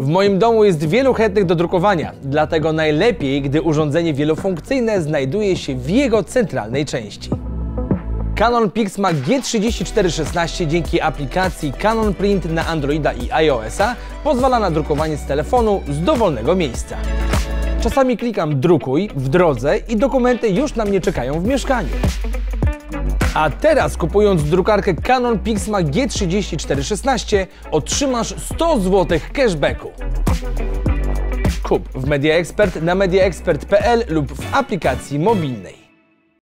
W moim domu jest wielu chętnych do drukowania, dlatego najlepiej, gdy urządzenie wielofunkcyjne znajduje się w jego centralnej części. Canon Pixma G3416 dzięki aplikacji Canon Print na Androida i iOS-a pozwala na drukowanie z telefonu z dowolnego miejsca. Czasami klikam drukuj w drodze i dokumenty już na mnie czekają w mieszkaniu. A teraz kupując drukarkę Canon Pixma G3416 otrzymasz 100 zł cashbacku. Kup w Media Expert na mediaexpert.pl lub w aplikacji mobilnej.